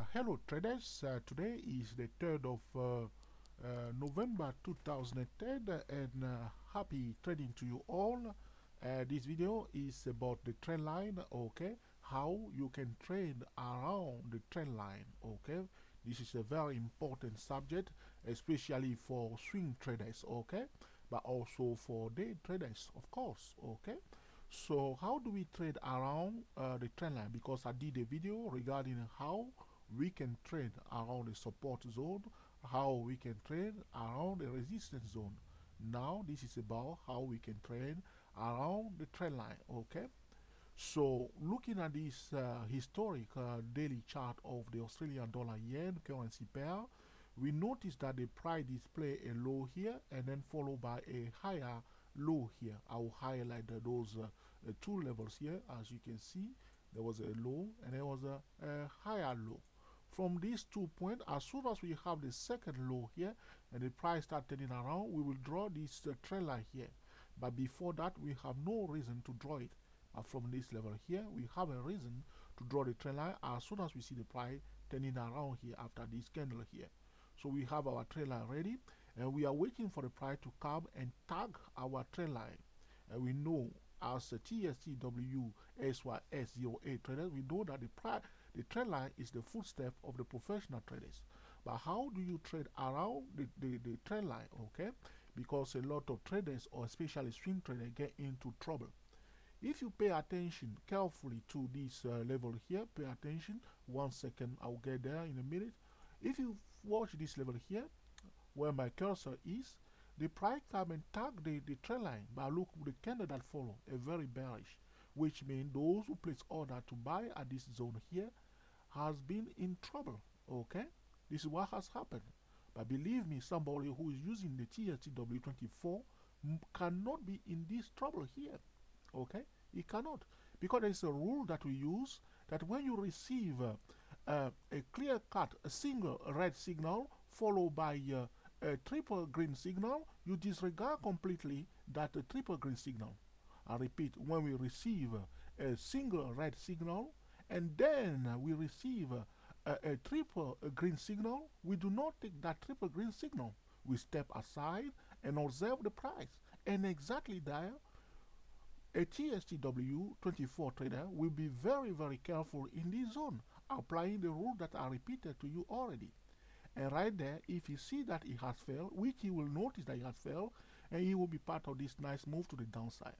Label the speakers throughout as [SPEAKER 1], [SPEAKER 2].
[SPEAKER 1] Uh, hello traders, uh, today is the 3rd of uh, uh, November 2010 and uh, happy trading to you all. This video is about the trend line, okay, how you can trade around the trend line, okay. This is a very important subject, especially for swing traders, okay, but also for day traders, of course, okay. So how do we trade around the trend line? Because I did a video regarding how we can trade around the support zone, how we can trade around the resistance zone. Now this is about how we can trade around the trend line, okay? So looking at this uh, historic uh, daily chart of the Australian dollar yen currency pair, we notice that the price display a low here and then followed by a higher low here. I will highlight those uh, two levels here as you can see there was a low and there was a, a higher low from these two points as soon as we have the second low here and the price start turning around we will draw this uh, trend line here. But before that we have no reason to draw it. From this level here we have a reason to draw the trend line as soon as we see the price turning around here after this candle here. So we have our trend line ready and we are waiting for the price to come and tag our trend line. And we know as a TSTW SYS08 traders we know that the the trend line is the footstep of the professional traders. But how do you trade around the, the, the trend line, okay? Because a lot of traders, or especially swing traders, get into trouble. If you pay attention carefully to this uh, level here, pay attention, one second, I'll get there in a minute. If you watch this level here, where my cursor is, the price come and tag the, the trend line, but look the candle that follow, a very bearish which means those who place order to buy at this zone here has been in trouble okay? This is what has happened. But believe me somebody who is using the TSTW24 cannot be in this trouble here okay? He cannot because there is a rule that we use that when you receive uh, uh, a clear cut a single red signal followed by uh, a triple green signal you disregard completely that triple green signal I repeat, when we receive a single red signal and then we receive a, a, triple green signal, we do not take that triple green signal. We step aside and observe the price. And exactly there, a TSTW24 trader will be very, very careful in this zone, applying the rule that I repeated to you already. And right there, if he see that he has failed, which he will notice that he has failed, and he will be part of this nice move to the downside.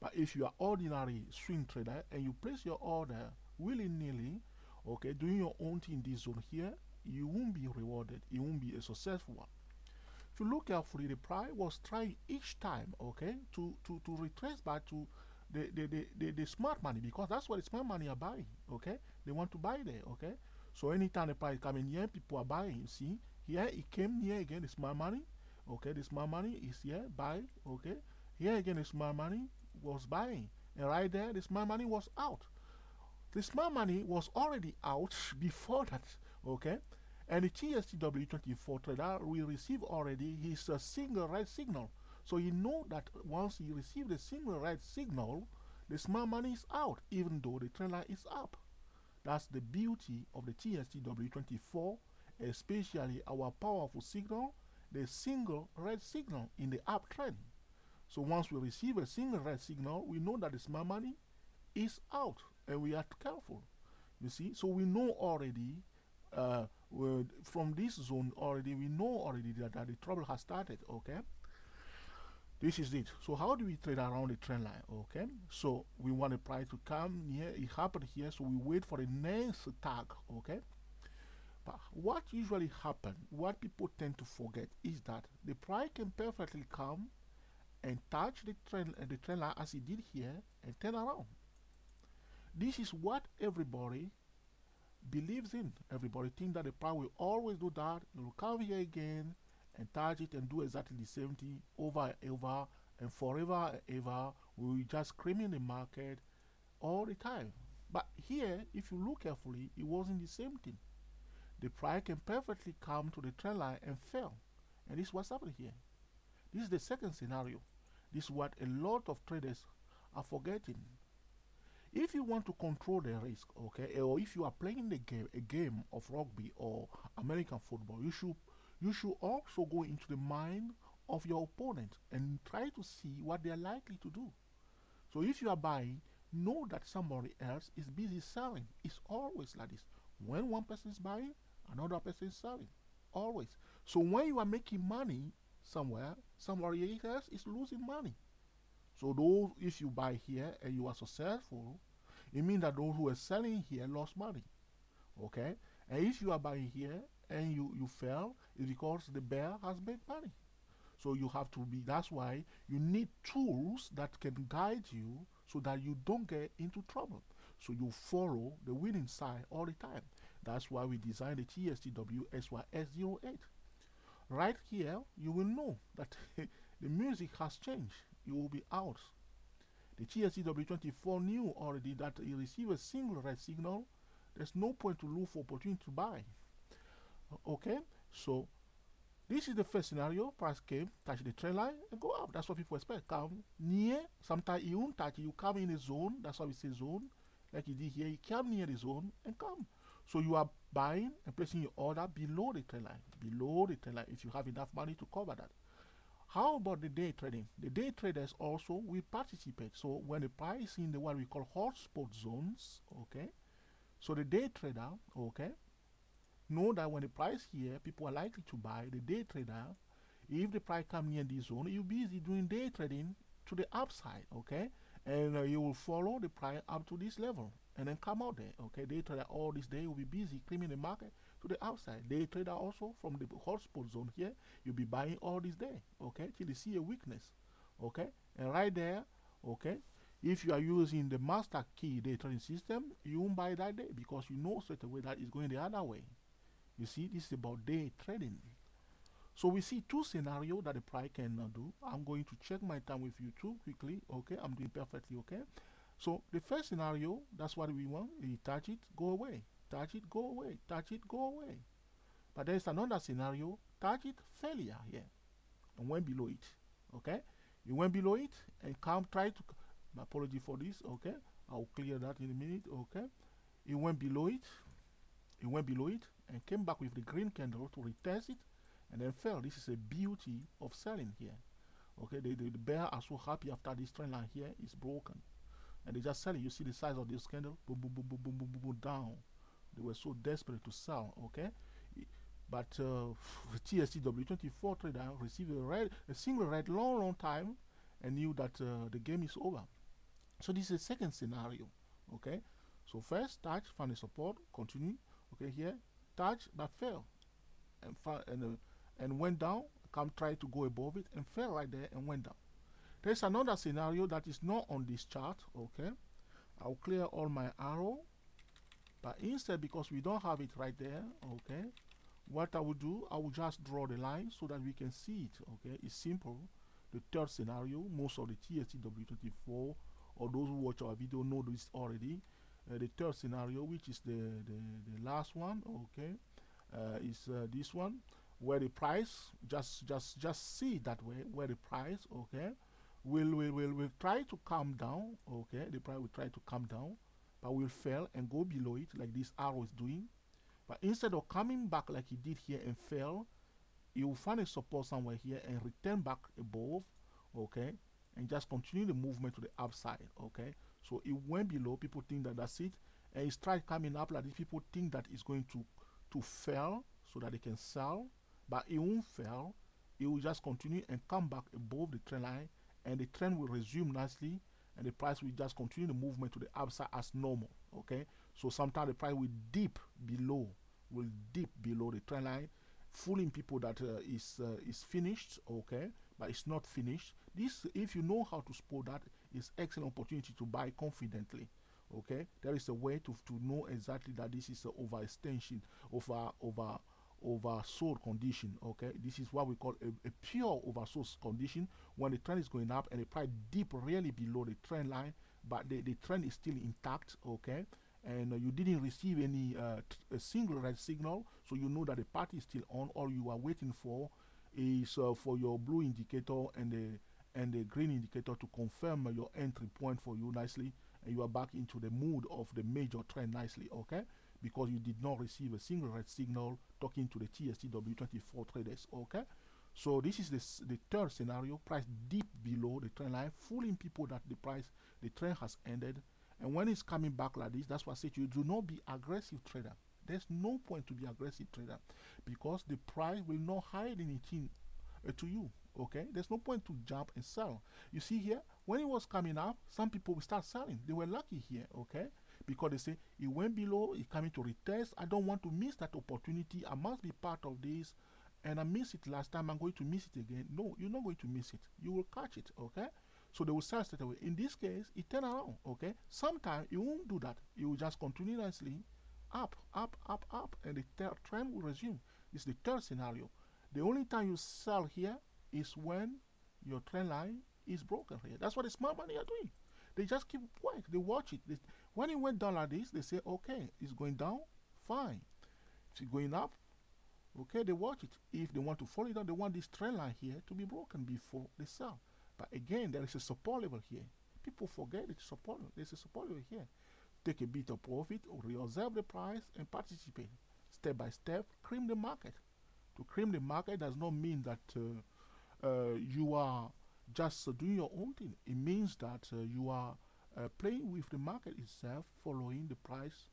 [SPEAKER 1] But if you are ordinary swing trader and you place your order willy-nilly, okay, doing your own thing in this zone here, you won't be rewarded. It won't be a successful one. If you look carefully, the price was trying each time, okay, to, to, to retrace back to the, the, the, the, the smart money because that's what the smart money are buying, okay? They want to buy there, okay? So anytime the price coming here, people are buying. See, here it came here again, the smart money, okay? The smart money is here, buy, okay? Here again, the smart money, was buying. And right there, the smart money was out. The smart money was already out before that, okay? And the TSTW24 trader will receive already his uh, single red signal. So he know that once he receives the single red signal, the smart money is out, even though the trend line is up. That's the beauty of the TSTW24, especially our powerful signal, the single red signal in the uptrend. So once we receive a single red signal, we know that the smart money is out and we are careful. You see, so we know already uh, from this zone already, we know already that, that the trouble has started, okay? This is it. So how do we trade around the trend line, okay? So we want the price to come near, it happened here, so we wait for the next tag, okay? But what usually happens, what people tend to forget is that the price can perfectly come and touch the trend, uh, the trend line as he did here and turn around. This is what everybody believes in. Everybody thinks that the price will always do that. It will come here again and touch it and do exactly the same thing over and over and forever and ever. We will just screaming the market all the time. But here, if you look carefully, it wasn't the same thing. The price can perfectly come to the trend line and fail. And this is what's happening here. This is the second scenario. This is what a lot of traders are forgetting. if you want to control the risk, okay, or if you are playing the game, a game of rugby or American football, you should you should also go into the mind of your opponent and try to see what they are likely to do. So if you are buying, know that somebody else is busy selling. It's always like this. When one person is buying, another person is selling. Always. So when you are making money somewhere, somebody else is losing money. So those, if you buy here and you are successful, it means that those who are selling here lost money. Okay? And if you are buying here and you, you fail, it's because the bear has made money. So you have to be, that's why you need tools that can guide you so that you don't get into trouble. So you follow the winning side all the time. That's why we designed the TSTW SYS08. Right here, you will know that the music has changed. It will be out. The TSTW24 knew already that it receives a single red signal. There's no point to look for opportunity to buy. Okay, so this is the first scenario. Price came, touch the trend line, and go up. That's what people expect. Come near, sometimes you won't touch. You come in a zone. That's why we say zone. Like you did here, you come near the zone and come. So you are buying and placing your order below the trend line. Below the trend line, if you have enough money to cover that. How about the day trading? The day traders also will participate. So when the price in the what we call hotspot zones, okay. So the day trader, okay, know that when the price here, people are likely to buy. The day trader, if the price come near this zone, you'll be busy doing day trading to the upside, okay, and uh, you will follow the price up to this level and then come out there, okay. Day trader all this day will be busy cleaning the market to the outside. Day trader also from the hotspot zone here, you'll be buying all this day, okay, till you see a weakness, okay, and right there, okay. If you are using the master key day trading system, you won't buy that day because you know straight away that it's going the other way. You see, this is about day trading. So we see two scenarios that the price can uh, do. I'm going to check my time with you too quickly. Okay, I'm doing perfectly okay. So the first scenario, that's what we want. You touch it, go away. Touch it, go away. Touch it, go away. But there's another scenario. Touch it, failure here. And went below it. Okay? You went below it and come try to. My apology for this. Okay? I'll clear that in a minute. Okay? You went below it. You went below it and came back with the green candle to retest it and then fell. This is a beauty of selling here. Okay, the, the, the bear are so happy after this trend line here is broken. And they just selling. You see the size of this candle? Boom, boom, boom, boom, boom, boom, boom, boom, down. They were so desperate to sell. Okay, but uh, TSTW24 trader received a red, a single red, long, long time, and knew that uh, the game is over. So this is a second scenario. Okay, so first touch, find a support, continue. Okay, here touch that fell and and uh, and went down. Come try to go above it and fell right there and went down. There's another scenario that is not on this chart. Okay, I'll clear all my arrow, but instead because we don't have it right there. Okay, what I will do, I will just draw the line so that we can see it. Okay, it's simple. The third scenario, most of the TSTW24 or those who watch our video know this already. Uh, the third scenario, which is the, the, the last one, okay, uh, is uh, this one, where the price, just just just see that way, where the price, okay, will will will will try to come down, okay, the price will try to come down, but will fail and go below it like this arrow is doing. But instead of coming back like he did here and fail, you will find a support somewhere here and return back above, okay, and just continue the movement to the upside, okay. So it went below. People think that that's it, and it started coming up like. People think that it's going to to fail so that they can sell, but it won't fail. It will just continue and come back above the trend line, and the trend will resume nicely, and the price will just continue the movement to the upside as normal. Okay, so sometimes the price will dip below, will dip below the trend line, fooling people that uh, is uh, is finished. Okay, but it's not finished. This, if you know how to spot that, is excellent opportunity to buy confidently. Okay, there is a way to to know exactly that this is an overextension of our over oversold condition. Okay, this is what we call a, a pure oversold condition when the trend is going up and the price dip really below the trend line, but the, the trend is still intact. Okay, and uh, you didn't receive any uh, a single red signal, so you know that the party is still on. All you are waiting for is uh, for your blue indicator and the and the green indicator to confirm your entry point for you nicely and you are back into the mood of the major trend nicely okay? Because you did not receive a single red signal talking to the TSTW24 traders okay? So this is the, the third scenario price deep below the trend line fooling people that the price the trend has ended. And when it's coming back like this that's why I said you do not be aggressive trader. There's no point to be aggressive trader because the price will not hide anything uh, to you okay? There's no point to jump and sell. You see here when it was coming up some people will start selling. They were lucky here okay? Because they say it went below it coming to retest. I don't want to miss that opportunity. I must be part of this and i missed it last time. I'm going to miss it again. No you're not going to miss it. You will catch it okay? So they will sell straight away. In this case it turn around okay? Sometimes you won't do that. You will just continuously up up up up and the trend will resume. This is the third scenario. The only time you sell here is when your trend line is broken here. That's what the smart money are doing. They just keep quiet. They watch it. They, when it went down like this, they say, okay, it's going down, fine. If it's going up, okay, they watch it. If they want to follow it down, they want this trend line here to be broken before they sell. But again, there is a support level here. People forget it's support. There's a support level here. Take a bit of profit reserve the price and participate. Step by step, cream the market. To cream the market does not mean that uh, you are just uh, doing your own thing. It means that uh, you are playing with the market itself, following the price,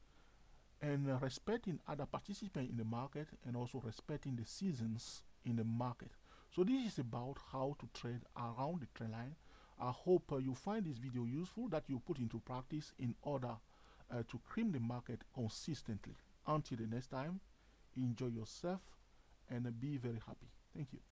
[SPEAKER 1] and respecting other participants in the market, and also respecting the seasons in the market. So this is about how to trade around the trend line. I hope uh, you find this video useful that you put into practice in order uh, to cream the market consistently. Until the next time, enjoy yourself and uh, be very happy. Thank you.